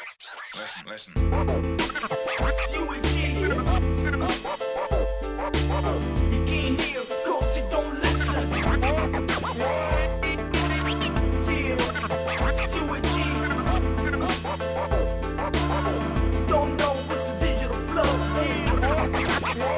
Listen, listen. It's UAG. You can't hear cause you don't listen. Yeah, it's you and G. Don't know what's the digital flow. Yeah.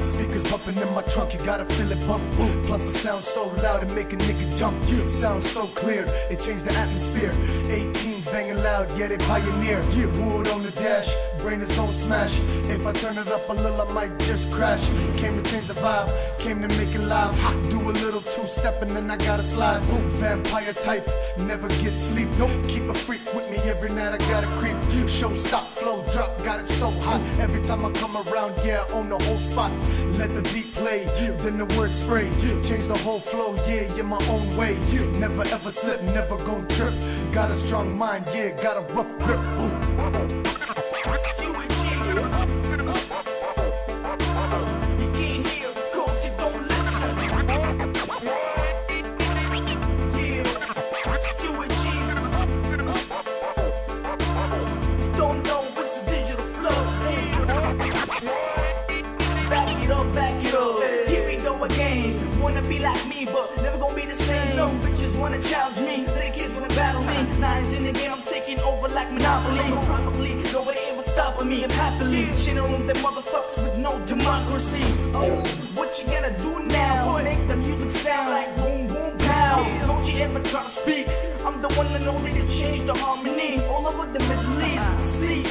Speakers bumping in my trunk, you gotta feel it pump. Plus it sounds so loud it make a nigga jump. Sounds so clear, it changed the atmosphere. 18s banging loud, yeah they pioneer. Wood on the dash, brain is on smash. If I turn it up a little, I might just crash. Came to change the vibe, came to make it live. Do a little two step and then I gotta slide. Vampire type, never get sleep. Nope, keep a freak with me every night. I gotta creep. Show stop, flow drop, got it so hot. Every time I come around, yeah, on the whole spot. Let the beat play, then the word spray. Change the whole flow, yeah, in my own way. Never ever slip, never gon' trip. Got a strong mind, yeah, got a rough grip. UAG. You can't hear you don't listen. You. Don't know what's the digital flow. Back it up, back it up. Here we go again. Wanna be like me, but never gonna be the same. Some bitches wanna challenge me, Nines in the game, I'm taking over like Monopoly. Probably nobody ever stopping me. I'm happily shitting on them motherfuckers with no democracy. Oh, oh what you gonna do now? Make the music sound like boom boom pow. Don't you ever try to speak? I'm the one and only to change the harmony all over the Middle East. Ah. See.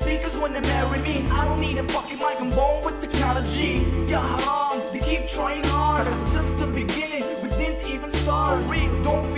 Speakers wanna marry me. I don't need a fucking mic, I'm born with technology. Yeah, haram, they keep trying hard. Just the beginning, we didn't even start. Oh, don't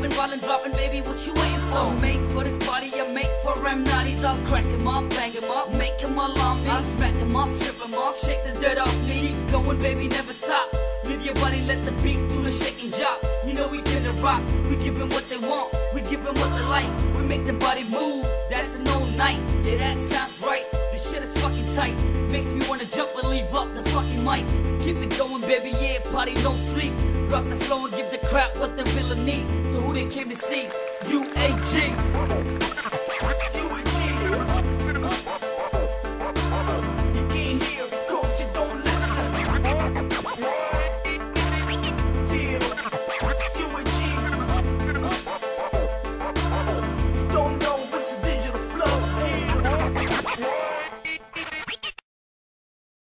popping, while and dropping, baby, what you waiting for? I'm made for this party, I'm made for them naughties. I'll crack 'em up, bang 'em up, make 'em alarm me. I'll smack 'em up, strip 'em off, shake the dirt off me. Keep going, baby, never stop. Live your body, let the beat do the shaking job. You know we gonna rock, we give give 'em what they want, we give give 'em what they like. We make the body move, that's an all night. Yeah, that sounds right. This shit is fucking tight. Makes me wanna jump and leave the fucking mic. Keep it going, baby, yeah, party don't sleep. Rock the flow and give the crowd what they really need. So who they came to see? UAG.